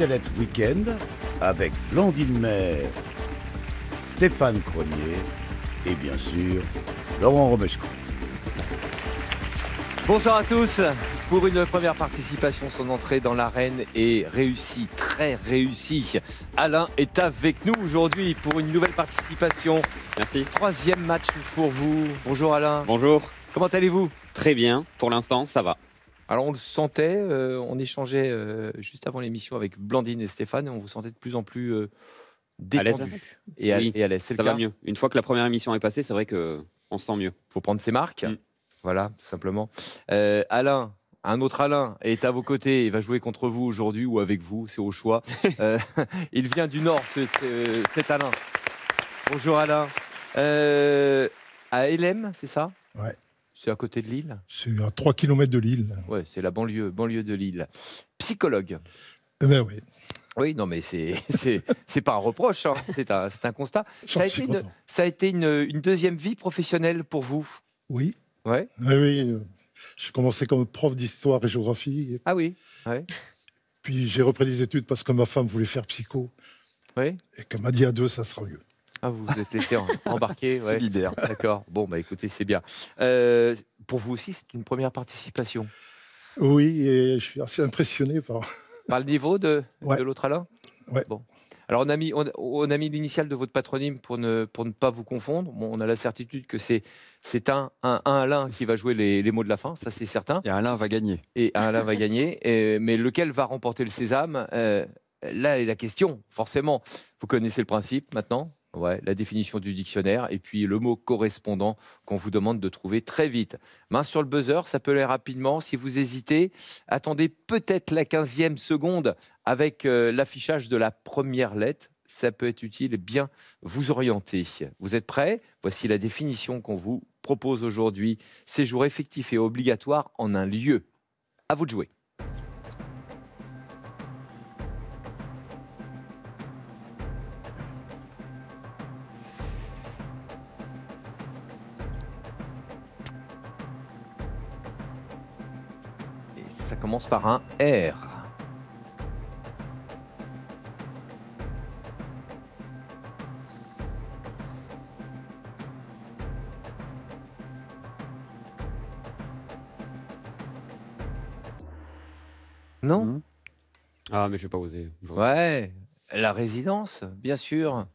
lettres week-end avec Blandine Maire, Stéphane Cronier et bien sûr Laurent Romeshko. Bonsoir à tous. Pour une première participation, son entrée dans l'arène est réussie, très réussie. Alain est avec nous aujourd'hui pour une nouvelle participation. Merci. Troisième match pour vous. Bonjour Alain. Bonjour. Comment allez-vous? Très bien. Pour l'instant, ça va. Alors on le sentait, euh, on échangeait euh, juste avant l'émission avec Blandine et Stéphane et on vous sentait de plus en plus euh, détendu et à, Oui, et à l'aise. C'est Ça le va cas mieux. Une fois que la première émission est passée, c'est vrai que on se sent mieux. faut prendre ses marques. Mm. Voilà, tout simplement. Euh, Alain, un autre Alain est à vos côtés. Il va jouer contre vous aujourd'hui ou avec vous, c'est au choix. Euh, il vient du Nord, ce- ce- cet Alain. Bonjour Alain. Euh, à Elem, c'est ça? Ouais. C'est à côté de Lille C'est à 3 km de Lille. Ouais, c'est la banlieue, banlieue de Lille. Psychologue. Eh ben oui, Oui, non, mais c'est c'est c'est pas un reproche, hein. c'est un, un constat. Ça a été, une, content. ça a été une, une deuxième vie professionnelle pour vous? Oui, Ouais. oui, oui. euh, J'ai commencé comme prof d'histoire et géographie. Ah oui ouais. Puis j'ai repris des études parce que ma femme voulait faire psycho. Oui. Et qu'elle m'a dit à deux, ça sera mieux. Ah, vous vous êtes laissé embarquer ouais. Solidaire. D'accord. Bon, bah écoutez, c'est bien. Euh, pour vous aussi, c'est une première participation? Oui, et je suis assez impressionné par. Par le niveau de, Ouais. de l'autre Alain? Ouais. Bon. Alors, on a mis, on, on a mis l'initiale de votre patronyme pour ne, pour ne pas vous confondre. Bon, on a la certitude que c'est c'est un, un, un Alain qui va jouer les, les mots de la fin, ça c'est certain. Et Alain va gagner. Et un Alain va gagner. Et- mais lequel va remporter le sésame? Euh, Là est la question, forcément. Vous connaissez le principe maintenant? Ouais, la définition du dictionnaire et puis le mot correspondant qu'on vous demande de trouver très vite. Main sur le buzzer, ça peut aller rapidement. Si vous hésitez, attendez peut-être la 15e seconde avec euh, l'affichage de la première lettre. Ça peut être utile bien vous orienter. Vous êtes prêts? Voici la définition qu'on vous propose aujourd'hui. Séjour effectif et obligatoire en un lieu. À vous de jouer. Commence par un R. Non Mhm. Ah, mais je vais pas oser. Ouais, la résidence, bien sûr.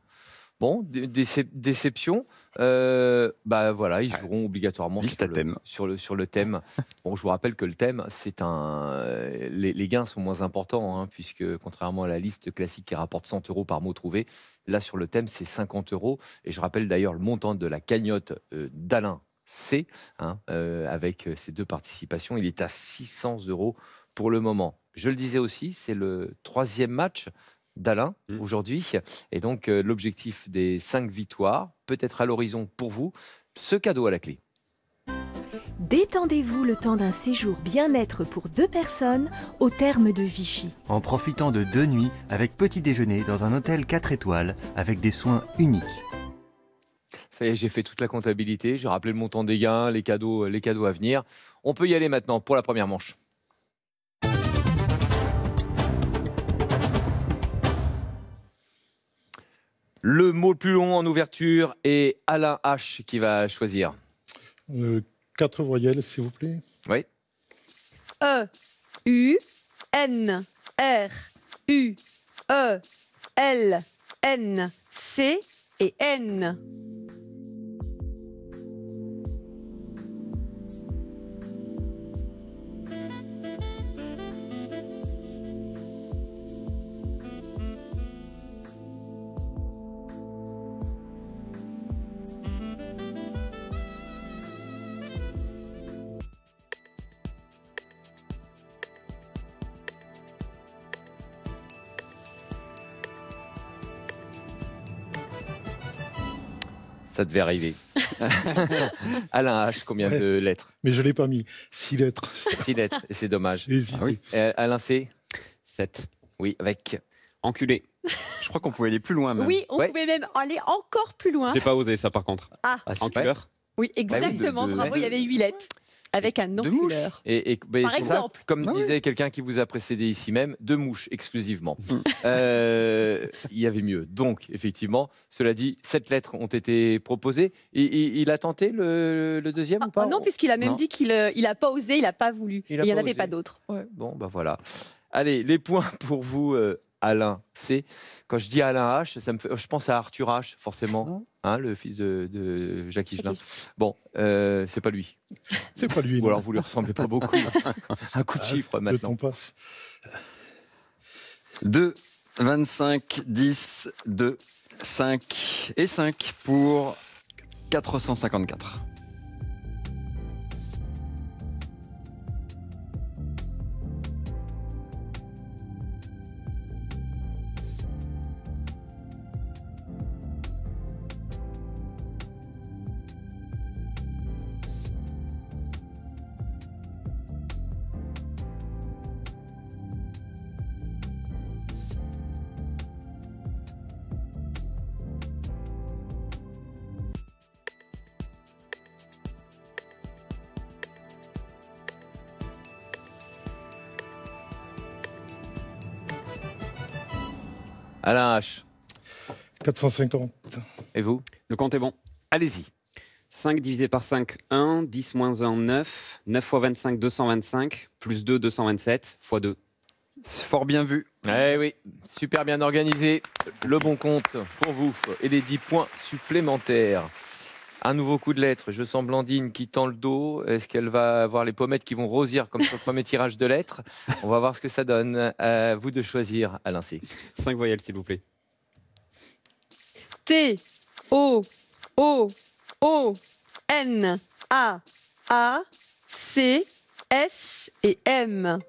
Bon, dé- décep- déception. Euh, bah voilà, ils joueront obligatoirement sur le, thème. sur le sur le thème. Bon, je vous rappelle que le thème, c'est un. euh, Les, les gains sont moins importants, hein, puisque contrairement à la liste classique qui rapporte 100 euros par mot trouvé, là sur le thème, c'est 50 euros. Et je rappelle d'ailleurs le montant de la cagnotte euh, d'Alain C, hein, euh, avec ces deux participations, il est à 600 euros pour le moment. Je le disais aussi, c'est le troisième match d'Alain Mm. aujourd'hui. Et donc, euh, l'objectif des cinq victoires, peut-être à l'horizon pour vous, ce cadeau à la clé. Détendez-vous le temps d'un séjour bien-être pour deux personnes au terme de Vichy. en profitant de deux nuits avec petit déjeuner dans un hôtel 4 étoiles avec des soins uniques. Ça y est, j'ai fait toute la comptabilité, j'ai rappelé le montant des gains, les cadeaux, les cadeaux à venir. On peut y aller maintenant pour la première manche. Le mot le plus long en ouverture est Alain H qui va choisir. Euh, quatre voyelles, s'il vous plaît. Oui. E, U, N, R, U, E, L, N, C et N. Ça devait arriver. Alain H, combien de lettres? Mais je ne l'ai pas mis. Six lettres. Six lettres, et c'est dommage. Ah oui. Euh, Alain C? 7. Oui, avec. Enculé. Je crois qu'on pouvait aller plus loin même. Oui, on Ouais. pouvait même aller encore plus loin. J'ai pas osé ça par contre. Ah, Ah, oui, exactement. de- Bravo, il y avait huit lettres. Avec un de mouches. enculeur. Et, et- ben, Par ça, exemple. comme Ah oui. disait quelqu'un qui vous a précédé ici même, deux mouches exclusivement. Mm. Euh, Il y avait mieux. Donc, effectivement, cela dit, sept lettres ont été proposées. Et, et- il a tenté le, le deuxième ou Ah, pas non, puisqu'il a même Non. dit qu'il n'a pas osé, il n'a pas voulu. Il n'y en avait pas d'autres. Ouais, bon, bah voilà. Allez, les points pour vous, euh, Alain C. Quand je dis Alain H, ça me fait, je pense à Arthur H, forcément, hein, le fils de, de Jacques Higelin. Bon, euh, c'est pas lui. C'est pas lui. Ou alors vous lui ressemblez pas beaucoup. Un coup de Ah, chiffre Le maintenant. temps passe. 2, 25, 10, 2, 5 et 5 pour 454. 450. Et vous? Le compte est bon. Allez-y. 5 divisé par 5, 1. 10 moins 1, 9. 9 fois 25, 225. Plus 2, 227. Fois 2. Fort bien vu. Eh oui, super bien organisé. Le bon compte pour vous et les 10 points supplémentaires. Un nouveau coup de lettres. Je sens Blandine qui tend le dos. Est-ce qu'elle va avoir les pommettes qui vont rosir comme sur le premier tirage de lettres? On va voir ce que ça donne. À vous de choisir, Alain C. 5 voyelles, s'il vous plaît. T, O, O, O, N, A, A, C, S et M.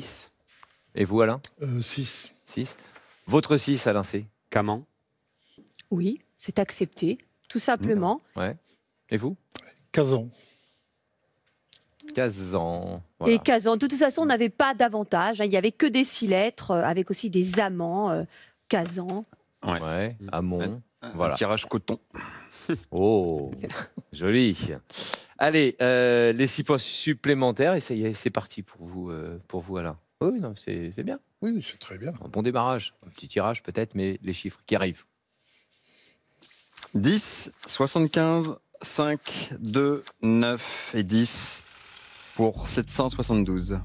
6. Et vous, Alain 6. 6. Votre 6, Alain C. Caman. Oui, c'est accepté, tout simplement. Et vous Kazan. Kazan. Et Voilà. Kazan, de toute façon, on n'avait pas d'avantage. hein. Il n'y avait que des six lettres, euh, avec aussi des amants. euh, Kazan. Ouais. Ouais, Amont. Un Voilà. tirage coton. Oh, joli. Allez, euh, les six points supplémentaires, et ça y est, c'est parti pour vous, euh, pour vous Alain. Oui, non, c'est c'est bien. Oui, oui, c'est très bien. Un bon démarrage. Un petit tirage peut-être, mais les chiffres qui arrivent. 10, 75, 5, 2, 9 et 10 pour 772.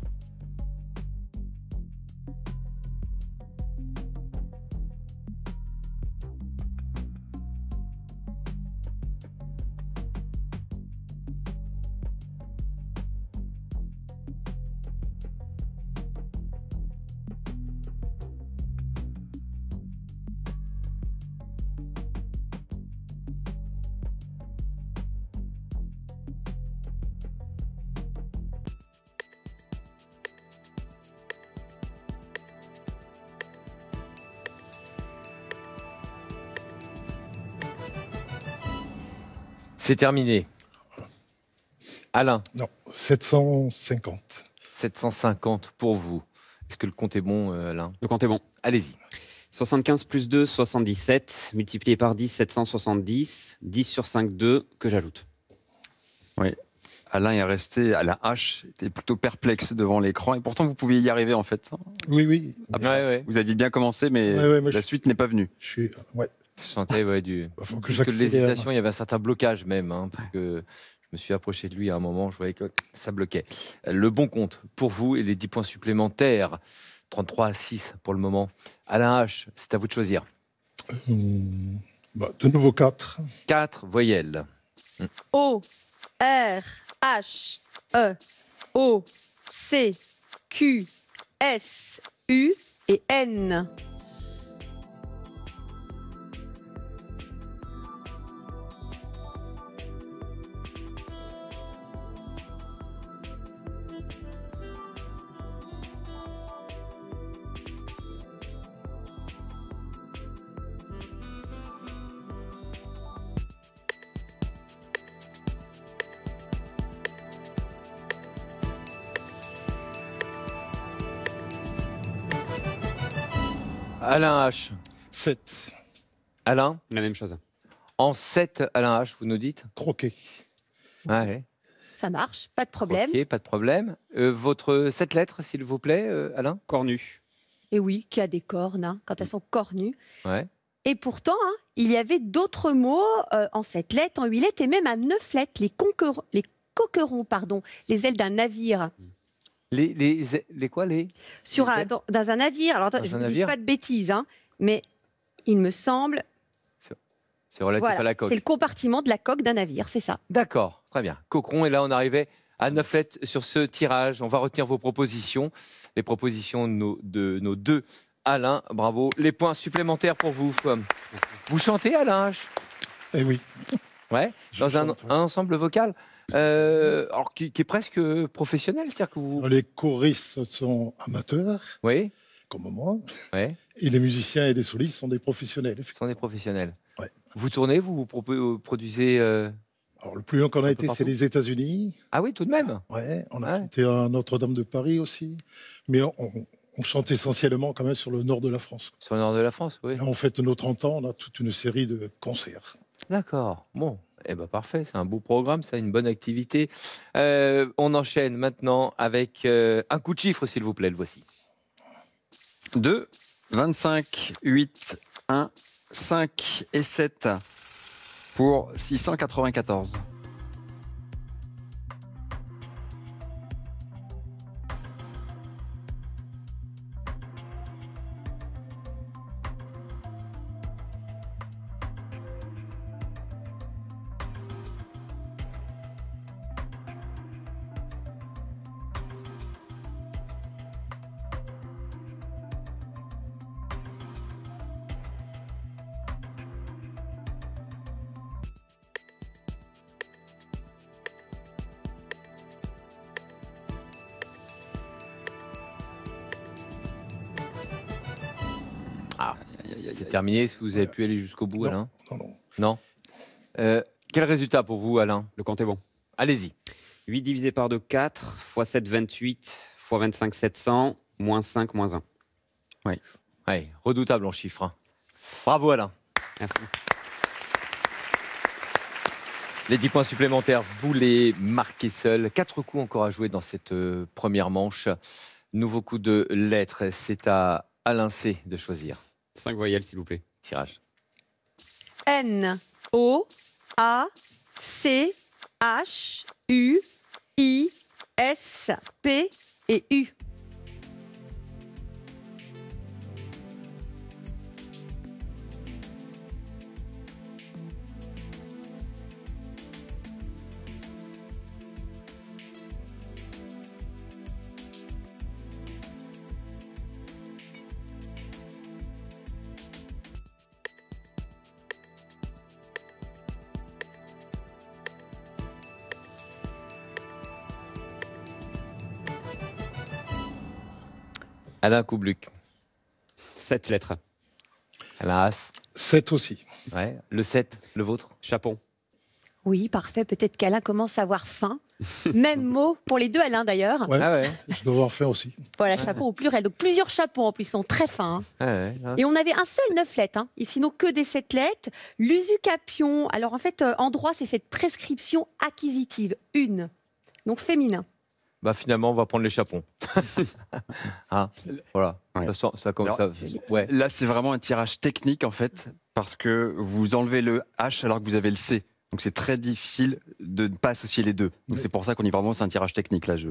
C'est terminé. Alain, Non, 750. 750 pour vous. Est-ce que le compte est bon, euh, Alain? Le compte est bon. Allez-y. 75 plus 2, 77. Multiplié par 10, 770. 10 sur 5, 2, que j'ajoute. Alain est resté à la hache, était plutôt perplexe devant l'écran et pourtant vous pouviez y arriver en fait. Oui, oui. Ouais, ouais. Vous aviez bien commencé mais Ouais, ouais, moi, la je- suite n'est pas venue. Je suis. Ouais. Je sentais ouais, du. Bah, faut que que l'hésitation, il y avait un certain blocage même. hein, parce que je me suis approché de lui à un moment, je voyais que ça bloquait. Euh, Le bon compte pour vous et les 10 points supplémentaires. 33 à 6 pour le moment. Alain H, c'est à vous de choisir. Hum, bah, de nouveau 4. 4 voyelles. O, R, H, E, O, C, Q, S, U et N. Alain H. 7. Alain? La même chose. En 7, Alain H, vous nous dites? Croquet. Ah ouais. Ça marche, pas de problème. Ok, pas de problème. Euh, votre 7 lettres, s'il vous plaît, euh, Alain? Cornu. Et oui, qui a des cornes, hein, quand elles sont cornues. Ouais. Et pourtant, hein, il y avait d'autres mots euh, en sept lettres, en huit lettres et même à neuf lettres. Les, les coquerons, pardon, les ailes d'un navire. Les, les, les quoi les Sur Les un, dans, dans un navire, alors attends, je ne dis pas de bêtises, hein, mais il me semble, C'est relatif à la coque. c'est le compartiment de la coque d'un navire, c'est ça. D'accord, très bien. Cochon, et là on arrivait à 9 lettres sur ce tirage. On va retenir vos propositions, les propositions de nos, de nos deux Alain. Bravo. Les points supplémentaires pour vous. Vous chantez Alain H? Eh oui. Ouais, je dans un ensemble vocal? Euh, alors, qui, qui est presque professionnel, c'est-à-dire que vous... Les choristes sont amateurs, Oui, comme moi, et les musiciens et les solistes sont des professionnels. sont des professionnels. Ouais. Vous tournez, vous, vous propo- produisez... euh, Alors, le plus loin qu'on a été, c'est les États-Unis. Ah oui, tout de même Ouais, on a Ouais. chanté à Notre-Dame de Paris aussi. Mais on, on chante essentiellement quand même sur le nord de la France. Sur le nord de la France, oui. Là, on fête nos 30 ans, on a toute une série de concerts. D'accord. Bon, eh ben parfait. C'est un beau programme, ça, une bonne activité. Euh, on enchaîne maintenant avec euh, un coup de chiffre, s'il vous plaît. Le voici. 2, 25, 8, 1, 5 et 7 pour 694. C'est terminé. Est-ce que vous avez pu aller jusqu'au bout, Non. Alain Non, non. Non. Euh, quel résultat pour vous, Alain Le compte est bon. Allez-y. 8 divisé par 2, 4. x 7, 28. x 25, 700. Moins 5, moins 1. Allez, redoutable en chiffres. hein. Bravo, Alain. Merci. Les 10 points supplémentaires, vous les marquez seuls. Quatre coups encore à jouer dans cette euh, première manche. Nouveau coup de lettres. C'est à Alain C de choisir. 5 voyelles, s'il vous plaît. Tirage. N, O, A, C, H, U, I, S, P et U. Alain Koubluc. 7 lettres. Alain As. 7 aussi. Ouais. Le 7, le vôtre? Chapon. Oui, parfait. Peut-être qu'Alain commence à avoir faim. Même mot pour les deux Alain d'ailleurs. Ouais, Ah ouais. je dois avoir fait aussi. Voilà, chapeau au pluriel. Donc plusieurs chapeaux en plus, ils sont très fins. hein. Ah ouais. Et on avait un seul neuf lettres, hein. et sinon que des sept lettres. L'usucapion, alors en fait, euh, en droit, c'est cette prescription acquisitive, une, donc féminin. Bah finalement, on va prendre les chapons. Hein, voilà. Ouais. Ça, sent- ça comme Alors, ça. Ouais. Là, c'est vraiment un tirage technique en fait, parce que vous enlevez le H alors que vous avez le C. Donc c'est très difficile de ne pas associer les deux. Donc c'est pour ça qu'on y va vraiment, c'est un tirage technique là, je...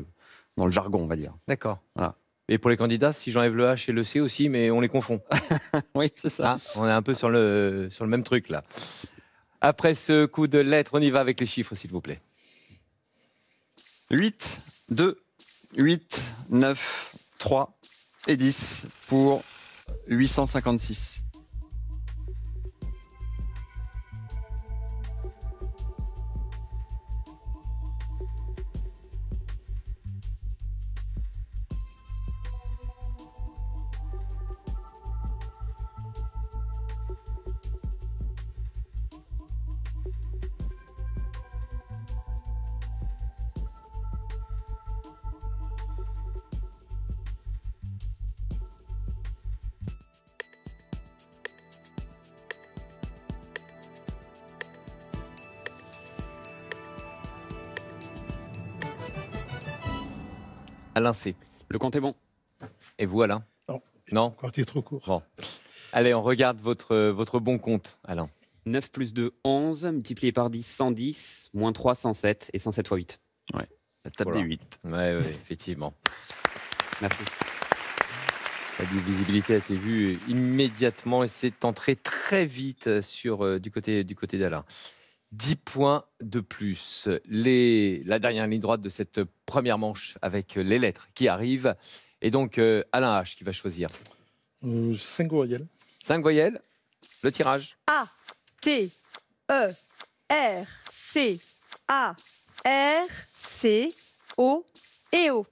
dans le jargon, on va dire. D'accord. Voilà. Et pour les candidats, si j'enlève le H et le C aussi, mais on les confond. Oui, c'est ça. Hein, on est un peu sur le, sur le même truc là. Après ce coup de lettres, on y va avec les chiffres, s'il vous plaît. 8, 2, 8, 9, 3 et 10 pour 856. Alain C. Le compte est bon. Et vous, Alain? Non. Non? Quand il est trop court. Bon. Allez, on regarde votre, votre bon compte, Alain. 9 plus 2, 11, multiplié par 10, 110, moins 3, 107, et 107 fois 8. La table Voilà. des 8. Ouais, ouais, effectivement. Merci. La visibilité a été vue immédiatement et c'est entré très vite sur, euh, du côté, du côté d'Alain. 10 points de plus. Les, la dernière ligne droite de cette première manche avec les lettres qui arrivent. Et donc, euh, Alain H qui va choisir. Euh, cinq voyelles. 5 voyelles, le tirage. A, T, E, R, C, A, R, C, O et O.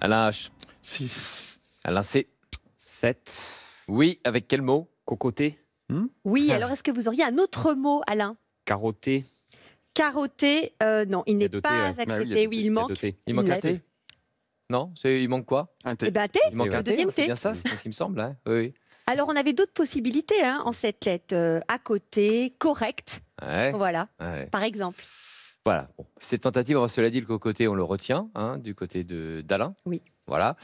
Alain H. 6. Alain C. 7. Oui, avec quel mot? Cocoté. Oui, Ah. alors est-ce que vous auriez un autre mot, Alain? Carotté. Carotté, euh, non, il n'est pas ouais. Bah oui, il accepté. deux Oui, il manque. Il manque un. T Non C'est- Il manque quoi? Un T. Eh ben, T. Il manque ouais. un Le T, deuxième c'est bien ça, c'est ce qui me semble. hein oui, oui. Alors, on avait d'autres possibilités hein, en cette lettre. Euh, à côté, correct, Ouais, voilà, ouais. par exemple. Voilà. Bon. Cette tentative, cela dit, le côté, on le retient, hein, du côté de d'Alain. Oui. Voilà.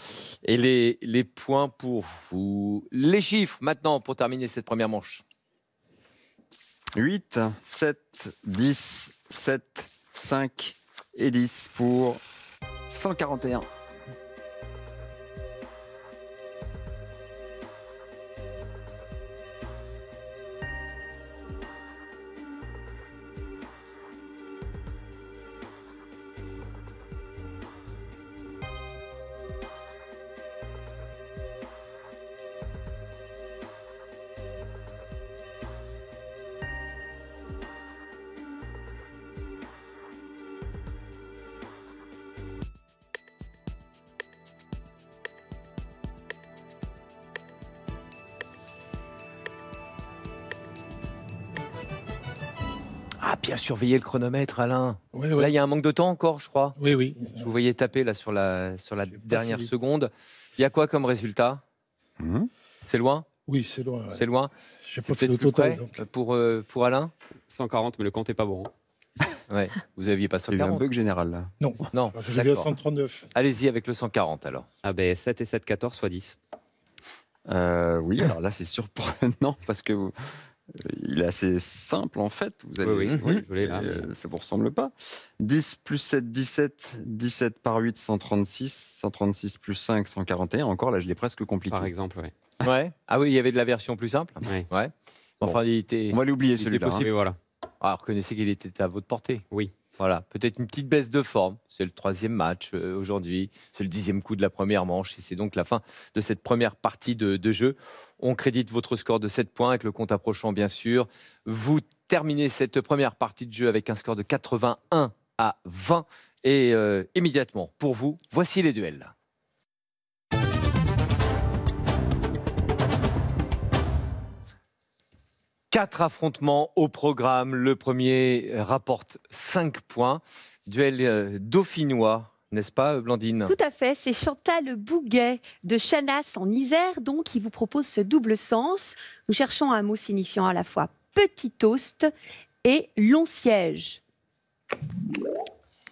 Et les, les points pour vous. Les chiffres, maintenant, pour terminer cette première manche. 8, 7, 10, 7, 5 et 10 pour 141. Bien surveiller le chronomètre, Alain. Oui, Là, il y a un manque de temps encore, je crois. oui, oui. Je vous voyais taper là sur la, sur la dernière seconde. Il y a quoi comme résultat Mhm. C'est loin Oui, c'est loin. ouais. C'est loin J'ai C'est pas fait le total. près donc. pour, euh, pour Alain 140, mais le compte est pas bon. Ouais. Vous aviez pas Il y a eu un 140 bug général là. Non, Non, j'arrivais à d'accord. 139. Allez-y avec le 140 alors. Ah ben 7 et 7, 14 fois 10. Euh, oui, alors là c'est surprenant parce que vous- il est assez simple en fait. Vous avez, Oui, oui, je l'ai là, euh, Ça vous ressemble pas. 10 plus 7, 17. 17 par 8, 136. 136 plus 5, 141. Encore là, je l'ai presque compliqué. Par exemple. Ouais. Ah oui, il y avait de la version plus simple. Ouais. Ouais. Bon. Enfin, il était. On va l'oublier celui-là. hein. possible. Oui, voilà. Ah, reconnaissez qu'il était à votre portée. Oui. Voilà, peut-être une petite baisse de forme. C'est le troisième match euh, aujourd'hui. C'est le dixième coup de la première manche. Et c'est donc la fin de cette première partie de, de jeu. On crédite votre score de 7 points avec le compte approchant, bien sûr. Vous terminez cette première partie de jeu avec un score de 81 à 20. Et euh, immédiatement, pour vous, voici les duels. Quatre affrontements au programme. Le premier rapporte 5 points. Duel euh, dauphinois, n'est-ce pas, Blandine? Tout à fait, c'est Chantal Bouguet de Chanas en Isère, donc, qui vous propose ce double sens. Nous cherchons un mot signifiant à la fois petit toast et long siège.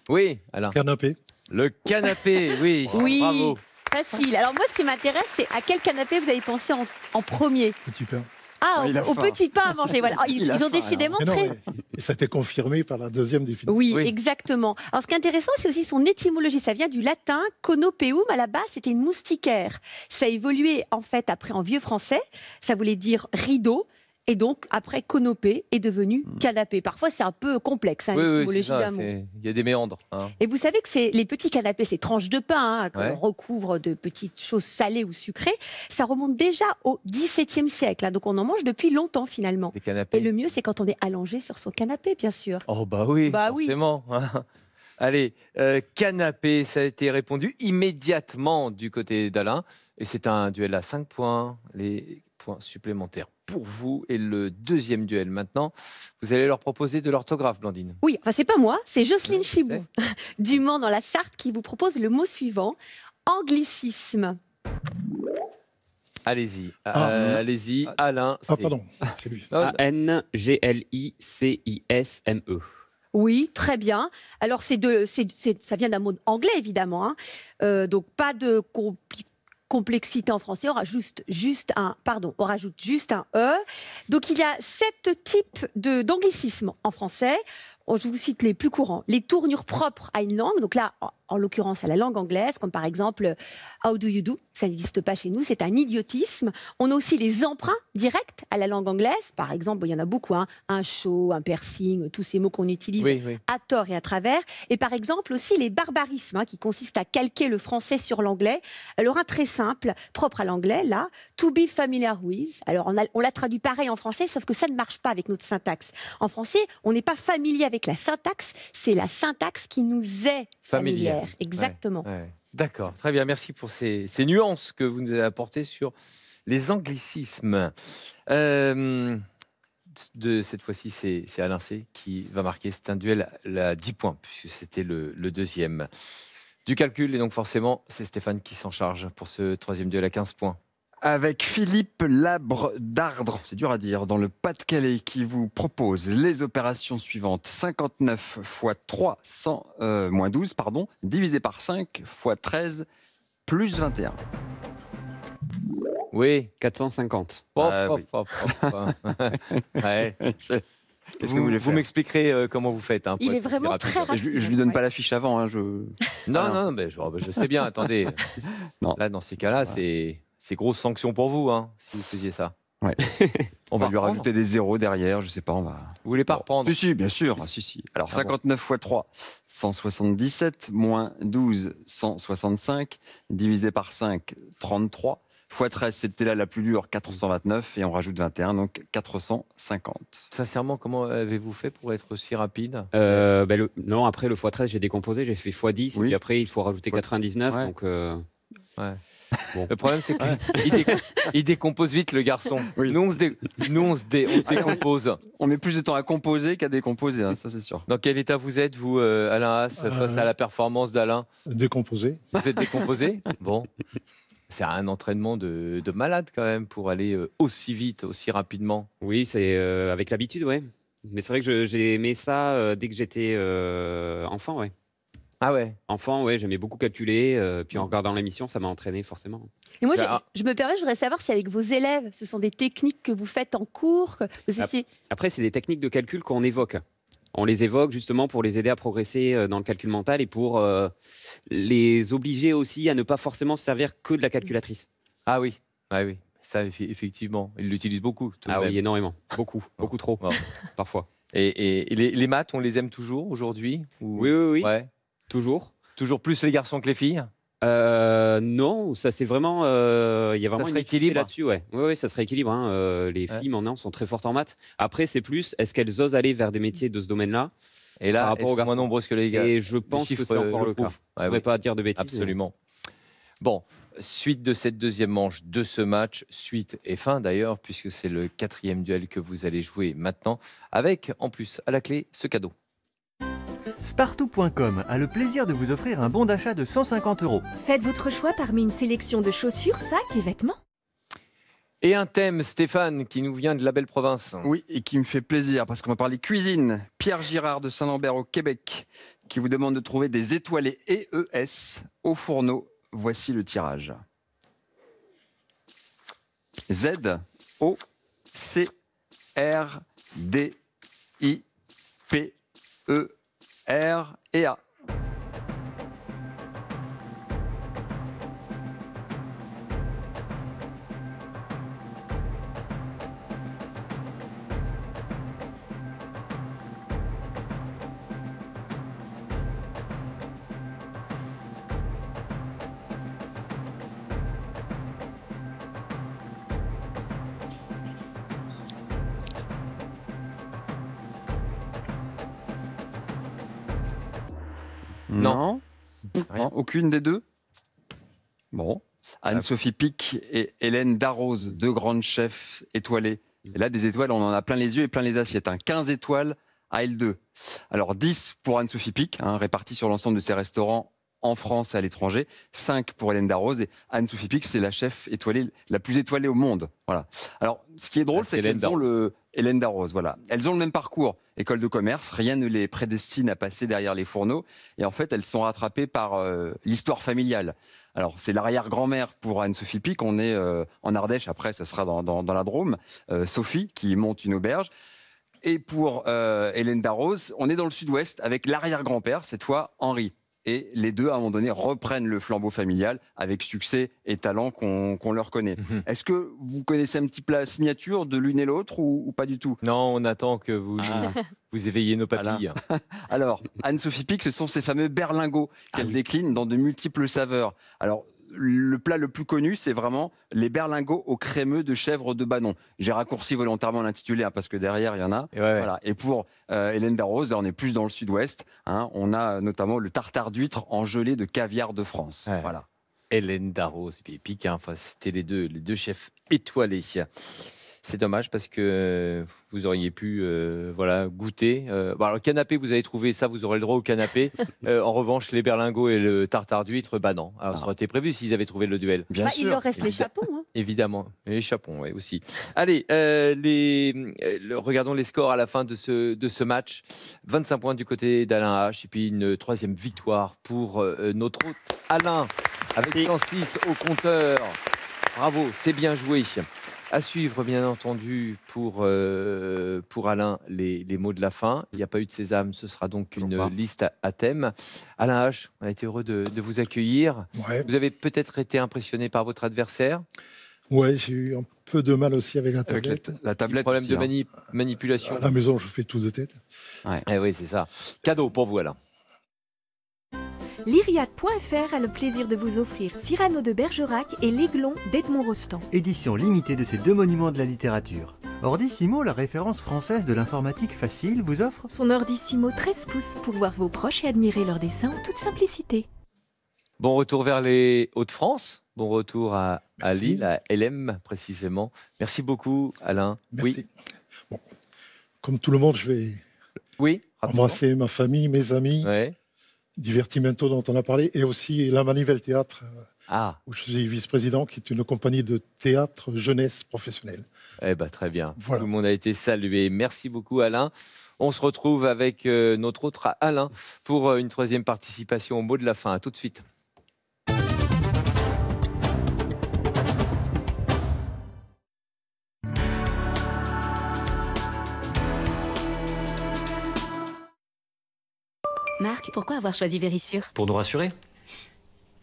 Oui, Alain. Canapé. Le canapé, oui. Oui. Bravo. Facile. Alors moi, ce qui m'intéresse, c'est à quel canapé vous avez pensé en, en premier? Petit pain. Ah, au, petit pain à manger. Voilà. Alors, ils, Il a ils ont faim, décidément non, très... et ça a été confirmé par la deuxième définition. Oui, Oui. exactement. Alors, ce qui est intéressant, c'est aussi son étymologie. Ça vient du latin conopeum. À la base, c'était une moustiquaire. Ça a évolué, en fait, après en vieux français. Ça voulait dire rideau. Et donc, après, conopé est devenu canapé. Parfois, c'est un peu complexe, hein, Hmm. Oui, oui, ça, Il y a des méandres. hein. Et vous savez que c'est les petits canapés, ces tranches de pain hein, qu'on Ouais. recouvre de petites choses salées ou sucrées, ça remonte déjà au XVIIe siècle. hein. donc on en mange depuis longtemps finalement. Des canapés. Et le mieux, c'est quand on est allongé sur son canapé, bien sûr. Oh bah oui, Bah oui. forcément. Allez, euh, canapé, ça a été répondu immédiatement du côté d'Alain. Et c'est un duel à 5 points. Les points supplémentaires pour vous. Et le deuxième duel maintenant, vous allez leur proposer de l'orthographe, Blandine. Oui, enfin c'est pas moi, c'est Jocelyne je Chibou, du Mans dans la Sarthe, qui vous propose le mot suivant anglicisme. Allez-y, Ah, euh, allez-y, Alain. Ah, c'est- pardon, c'est lui. Ah, A-N-G-L-I-C-I-S-M-E. Oui, très bien. Alors c'est de, c'est, c'est- ça vient d'un mot anglais évidemment, hein. Euh, donc pas de compli- complexité en français. On rajoute juste, un, pardon, on rajoute juste un e. Donc il y a sept types d'anglicisme en français. Je vous cite les plus courants. Les tournures propres à une langue. Donc là, en, en l'occurrence à la langue anglaise, comme par exemple How do you do? Ça n'existe pas chez nous. C'est un idiotisme. On a aussi les emprunts directs à la langue anglaise. Par exemple, il y en a beaucoup. hein. Un show, un piercing, tous ces mots qu'on utilise oui, oui. à tort et à travers. Et par exemple aussi les barbarismes, hein, qui consistent à calquer le français sur l'anglais. Alors un très simple, propre à l'anglais, là, to be familiar with. Alors on, a- on l'a traduit pareil en français, sauf que ça ne marche pas avec notre syntaxe. En français, on n'est pas familier avec la syntaxe, c'est la syntaxe qui nous est familière. Familière. Exactement. Ouais, D'accord, très bien. Merci pour ces, ces nuances que vous nous avez apportées sur les anglicismes. Euh, de cette fois-ci, c'est Alain C qui va marquer. C'est un duel à 10 points, puisque c'était le, le deuxième du calcul. Et donc, forcément, c'est Stéphane qui s'en charge pour ce troisième duel à 15 points. Avec Philippe Labre d'Ardre, c'est dur à dire, dans le Pas-de-Calais, qui vous propose les opérations suivantes 59 x 3, 100, euh, moins 12, pardon, divisé par 5 x 13, plus 21. Oui. 450. Pop, Ah pop, oui. pop. Ouais. Qu'est-ce que vous, voulez vous m'expliquerez euh, comment vous faites. hein, Il est vraiment rapide. très rapide. je, je lui donne Ouais. pas la fiche avant, hein, je... Non, Ah, non, non, mais je, oh, bah, je sais bien, attendez. Non. Là, dans ces cas-là, c'est c'est grosse sanction pour vous, hein, si vous faisiez ça. Ouais. On on va lui reprendre. rajouter des zéros derrière, je sais pas, on va... Vous voulez pas reprendre Si, si, bien sûr. Ah, si, si. Alors, Ah bon 59 x 3, 177, moins 12, 165, divisé par 5, 33, x 13, c'était là la plus dure, 429, et on rajoute 21, donc 450. Sincèrement, comment avez-vous fait pour être aussi rapide? Euh, ben, le- non, après le x13, j'ai décomposé, j'ai fait x10, Oui. et puis après, il faut rajouter Ouais. 99. Ouais. Donc, euh, Le problème, c'est qu'il dé- il décompose vite, le garçon. Oui. Nous, on se, dé- nous, on se, dé- on se décompose. On met plus de temps à composer qu'à décomposer, hein, ça c'est sûr. Dans quel état vous êtes, vous, euh, Alain Haas, face Euh. à la performance d'Alain? Décomposé. Vous êtes décomposé? Bon. C'est un entraînement de, de malade, quand même, pour aller euh, aussi vite, aussi rapidement. oui, c'est euh, avec l'habitude, ouais. Mais c'est vrai que j'ai aimé ça euh, dès que j'étais euh, enfant, ouais. Ah ouais Enfant, ouais, j'aimais beaucoup calculer. euh, puis en regardant l'émission, ça m'a entraîné forcément. Et moi, Bah, je me permets, je voudrais savoir si avec vos élèves, ce sont des techniques que vous faites en cours, que vous Ah. essayez- Après, c'est des techniques de calcul qu'on évoque. On les évoque justement pour les aider à progresser euh, dans le calcul mental et pour euh, les obliger aussi à ne pas forcément se servir que de la calculatrice. Ah oui, ah oui. Ça, effectivement, ils l'utilisent beaucoup. tout Ah même. oui, énormément. Beaucoup, beaucoup trop, parfois. Et, et- et les, les maths, on les aime toujours aujourd'hui ou- Oui, oui, oui, Ouais. Toujours. Toujours plus les garçons que les filles? Euh, non, ça c'est vraiment. euh, Il y a vraiment se une mixité rééquilibre là-dessus, ouais. Oui, ça se rééquilibre. hein. Euh, les Ouais. filles maintenant sont très fortes en maths. Après, c'est plus, est-ce qu'elles osent aller vers des métiers de ce domaine-là? Et là, Par elles rapport aux sont moins nombreuses que les gars. Et je pense que c'est encore euh, le cas. Je Ouais, ne oui, pas dire de bêtises. mais- absolument. Bon, suite de cette deuxième manche de ce match, suite et fin d'ailleurs, puisque c'est le quatrième duel que vous allez jouer maintenant, avec en plus à la clé ce cadeau. Spartou.com a le plaisir de vous offrir un bon d'achat de 150 euros. Faites votre choix parmi une sélection de chaussures, sacs et vêtements. Et un thème, Stéphane, qui nous vient de la belle province. Oui, et qui me fait plaisir parce qu'on va parler cuisine. Pierre Girard de Saint-Lambert au Québec qui vous demande de trouver des étoilés EES au fourneau. Voici le tirage. Z O C R D I P E R et A. aucune des deux? Bon. Anne-Sophie Pic et Hélène Darroze, deux grandes chefs étoilées. Et là, des étoiles, on en a plein les yeux et plein les assiettes. hein. 15 étoiles à L2. Alors 10 pour Anne-Sophie Pic, hein, réparties sur l'ensemble de ses restaurants en France et à l'étranger. 5 pour Hélène Darroze. Et Anne-Sophie Pic, c'est la chef étoilée, la plus étoilée au monde. Voilà. Alors, ce qui est drôle, c'est qu'elles ont le... Hélène Darroze, voilà. Elles ont le même parcours. École de commerce, rien ne les prédestine à passer derrière les fourneaux. Et en fait, elles sont rattrapées par euh, l'histoire familiale. Alors, c'est l'arrière-grand-mère pour Anne-Sophie Pic. On est euh, en Ardèche, après, ça sera dans, la Drôme. Euh, Sophie, qui monte une auberge. Et pour Hélène Darroze, on est dans le sud-ouest avec l'arrière-grand-père, cette fois Henri. Et les deux, à un moment donné, reprennent le flambeau familial avec succès et talent qu'on leur connaît. Mhm. Est-ce que vous connaissez un petit plat signature de l'une et l'autre ou, ou pas du tout? Non, on attend que vous, Ah. vous éveillez nos papilles. Alors, Anne-Sophie Pic, ce sont ces fameux berlingots qu'elle décline dans de multiples saveurs. Alors, le plat le plus connu, c'est vraiment les berlingots au crémeux de chèvre de Banon. J'ai raccourci volontairement l'intitulé hein, parce que derrière, il y en a. Et ouais, ouais. Voilà. Et pour euh, Hélène Darroze, là, on est plus dans le sud-ouest. hein. on a notamment le tartare d'huître en gelée de caviar de France. Ouais. Voilà. Hélène Darroze et puis Pic, hein, enfin, c'était les deux, les deux chefs étoilés. C'est dommage parce que vous auriez pu euh, voilà, goûter. Euh, bon, alors, le canapé, vous avez trouvé ça, vous aurez le droit au canapé. Euh, en revanche, les berlingots et le tartare d'huître, bah non. Alors, ça aurait été prévu s'ils avaient trouvé le duel. Bien Bah, sûr. il leur reste les chapeaux. hein. Évidemment, et les chapons, oui, aussi. Allez, euh, les, euh, le- regardons les scores à la fin de ce, de ce match. 25 points du côté d'Alain H, et puis une troisième victoire pour euh, notre hôte Alain, avec 106 au compteur. Bravo, c'est bien joué. À suivre, bien entendu, pour, euh, pour Alain, les, les mots de la fin. Il n'y a pas eu de sésame, ce sera donc une liste à, à thème. Alain H, on a été heureux de, de vous accueillir. Ouais, Vous avez peut-être été impressionné par votre adversaire. ouais j'ai eu un peu de mal aussi avec la Avec la, tablette. la tablette. problème aussi, de hein. mani- manipulation. À la maison, je fais tout de tête. Eh oui, c'est ça. Cadeau pour vous, Alain. Lyriade.fr a le plaisir de vous offrir Cyrano de Bergerac et l'Aiglon d'Edmond Rostand. Édition limitée de ces deux monuments de la littérature. Ordissimo, la référence française de l'informatique facile, vous offre Son Ordissimo 13 pouces pour voir vos proches et admirer leurs dessins en toute simplicité. Bon retour vers les Hauts-de-France. Bon retour à. Lille, à LM précisément. Merci beaucoup, Alain. Merci. Bon. Comme tout le monde, je vais Oui. Oui. embrasser ma famille, mes amis, Ouais. Divertimento dont on a parlé, et aussi la Manivelle Théâtre, euh, Ah, où je suis vice-président, qui est une compagnie de théâtre jeunesse professionnelle. eh ben, très bien. Voilà. Tout le monde a été salué. Merci beaucoup, Alain. On se retrouve avec euh, notre autre Alain pour euh, une troisième participation au mot de la fin. À tout de suite. Marc, pourquoi avoir choisi Vérissure? Pour nous rassurer.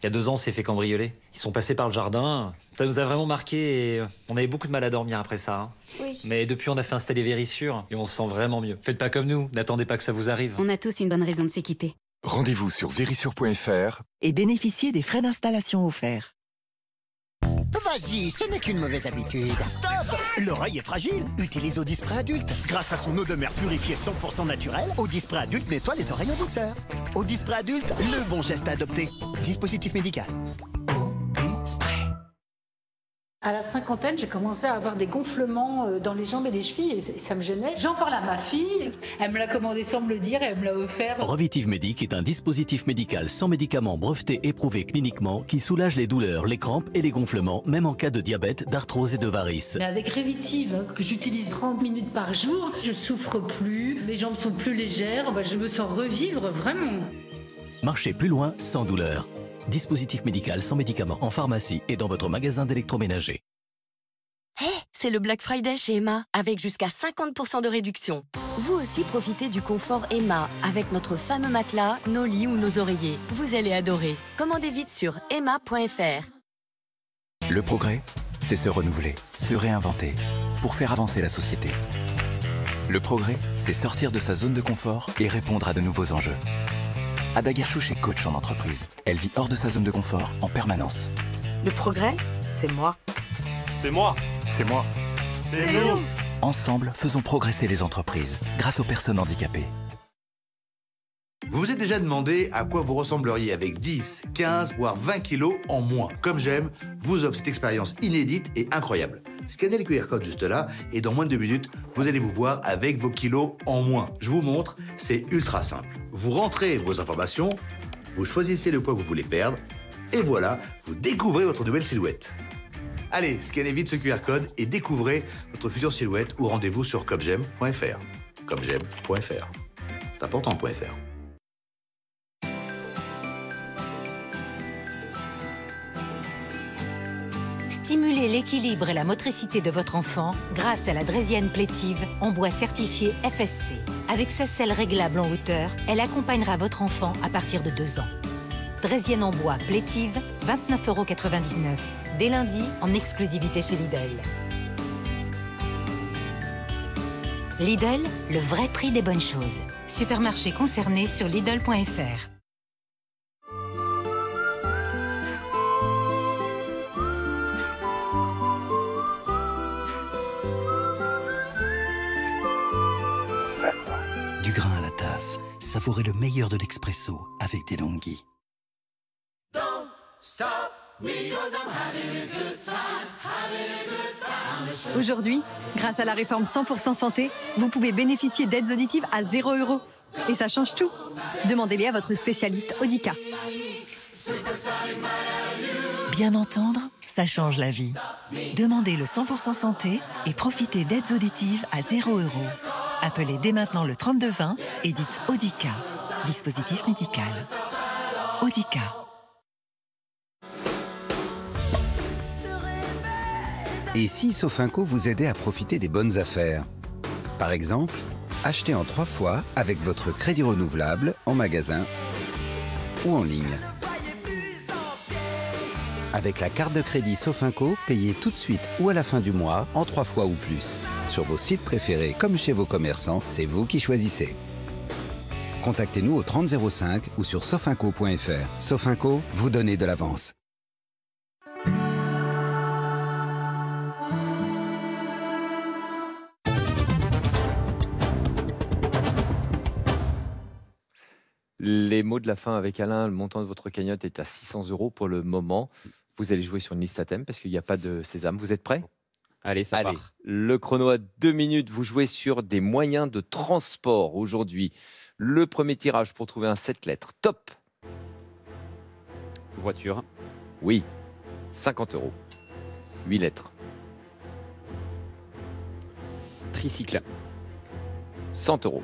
Il y a deux ans, on s'est fait cambrioler. Ils sont passés par le jardin. Ça nous a vraiment marqué et on avait beaucoup de mal à dormir après ça. hein. Oui. Mais depuis, on a fait installer Vérissure et on se sent vraiment mieux. Faites pas comme nous, n'attendez pas que ça vous arrive. On a tous une bonne raison de s'équiper. Rendez-vous sur vérissure.fr et bénéficiez des frais d'installation offerts. Vas-y, ce n'est qu'une mauvaise habitude. Stop L'oreille est fragile. Utilise Audispray Adulte. Grâce à son eau de mer purifiée 100% naturelle, Audispray Adulte nettoie les oreilles en douceur. Audispray Adulte, le bon geste à adopter. Dispositif médical. À la cinquantaine, j'ai commencé à avoir des gonflements euh, dans les jambes et les chevilles et ça me gênait. J'en parle à ma fille, elle me l'a commandé sans me le dire et elle me l'a offert. Revitive Médic est un dispositif médical sans médicaments breveté et prouvé cliniquement qui soulage les douleurs, les crampes et les gonflements, même en cas de diabète, d'arthrose et de varices. Mais avec Revitive, hein, que j'utilise 30 minutes par jour, je souffre plus, mes jambes sont plus légères, bah, je me sens revivre vraiment. Marchez plus loin sans douleur. Dispositif médical sans médicaments en pharmacie et dans votre magasin d'électroménager. Hé, c'est le Black Friday chez Emma, avec jusqu'à 50% de réduction. Vous aussi profitez du confort Emma, avec notre fameux matelas, nos lits ou nos oreillers. Vous allez adorer. Commandez vite sur emma.fr. Le progrès, c'est se renouveler, se réinventer, pour faire avancer la société. Le progrès, c'est sortir de sa zone de confort et répondre à de nouveaux enjeux. Ada Gershouch est coach en entreprise. Elle vit hors de sa zone de confort en permanence. Le progrès, c'est moi. C'est moi C'est moi C'est nous. Ensemble, faisons progresser les entreprises grâce aux personnes handicapées. Vous vous êtes déjà demandé à quoi vous ressembleriez avec 10, 15, voire 20 kilos en moins. Comme j'aime, vous offre cette expérience inédite et incroyable. Scannez le QR code juste là et dans moins de deux minutes, vous allez vous voir avec vos kilos en moins. Je vous montre, c'est ultra simple. Vous rentrez vos informations, vous choisissez le poids que vous voulez perdre et voilà, vous découvrez votre nouvelle silhouette. Allez, scannez vite ce QR code et découvrez votre future silhouette ou rendez-vous sur comgem.fr. Comgem.fr. C'est important, Stimulez l'équilibre et la motricité de votre enfant grâce à la draisienne plétive en bois certifié FSC. Avec sa selle réglable en hauteur, elle accompagnera votre enfant à partir de 2 ans. Draisienne en bois plétive, 29,99€. Dès lundi, en exclusivité chez Lidl. Lidl, le vrai prix des bonnes choses. Supermarché concerné sur Lidl.fr. savourez le meilleur de l'expresso avec des longuis. Aujourd'hui, grâce à la réforme 100% santé, vous pouvez bénéficier d'aides auditives à 0 euros. Et ça change tout. Demandez-les à votre spécialiste Audica. Bien entendre, ça change la vie. Demandez le 100% santé et profitez d'aides auditives à 0 euros. Appelez dès maintenant le 3220 et dites Audica. Dispositif médical. Audica. Et si Sofinco vous aidait à profiter des bonnes affaires? Par exemple, acheter en trois fois avec votre crédit renouvelable en magasin ou en ligne. Avec la carte de crédit Sofinco, payez tout de suite ou à la fin du mois en trois fois ou plus. Sur vos sites préférés comme chez vos commerçants, c'est vous qui choisissez. Contactez-nous au 3005 ou sur sofinco.fr. Sofinco, vous donnez de l'avance. Les mots de la fin avec Alain, le montant de votre cagnotte est à 600 euros pour le moment. Vous allez jouer sur une liste à thème parce qu'il n'y a pas de sésame. Vous êtes prêts? Allez, ça Allez, part. le chrono à deux minutes. Vous jouez sur des moyens de transport aujourd'hui. Le premier tirage pour trouver un 7 lettres. Top Voiture. Oui. 50 euros. 8 lettres. Tricycle. 100 euros.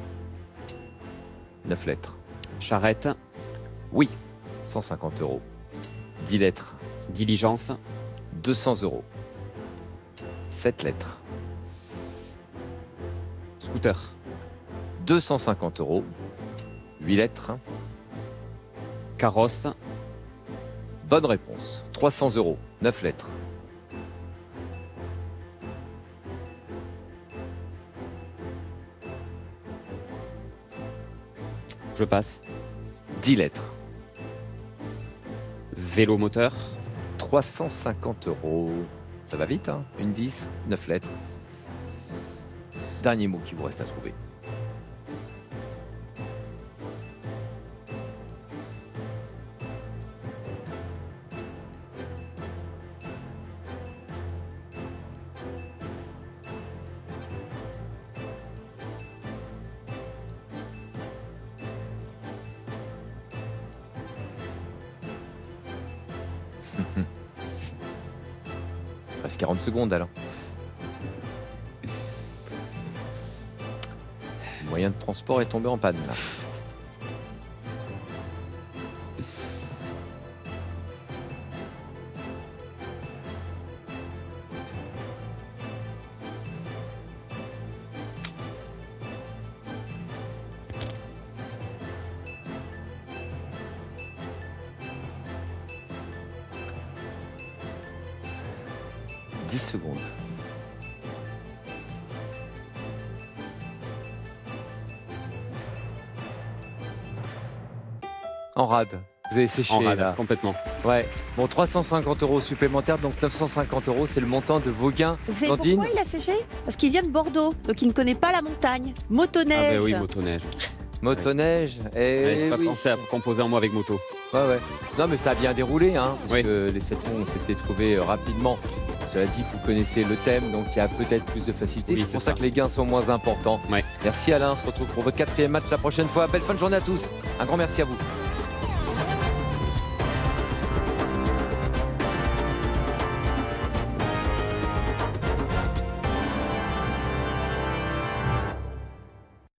9 lettres. Charrette. Oui. 150 euros. 10 lettres. Diligence. 200 euros. 7 lettres. Scooter. 250 euros. 8 lettres. Carrosse. Bonne réponse. 300 euros. 9 lettres. Je passe. 10 lettres. Vélo moteur. 350 euros. Ça va vite, hein Une 10, 9 lettres. Dernier mot qui vous reste à trouver. Le moyen de transport est tombé en panne là. « 10 secondes. En rade. Vous avez séché En rade, là. complètement. Ouais. Bon, 350 euros supplémentaires, donc 950 euros, c'est le montant de vos gains. Vous savez pourquoi il a séché? Parce qu'il vient de Bordeaux, donc il ne connaît pas la montagne. Motoneige. Ah ben oui, motoneige. Motoneige. Ouais, Eh pas oui. pensé à composer un mot avec moto. Ouais, ouais. Non, mais ça a bien déroulé, hein, parce que les sept mots ont été trouvés euh, rapidement. Cela dit, vous connaissez le thème, donc il y a peut-être plus de facilité. Oui, c'est pour ça. ça. que les gains sont moins importants. Merci Alain, on se retrouve pour votre quatrième match la prochaine fois. Belle fin de journée à tous. Un grand merci à vous.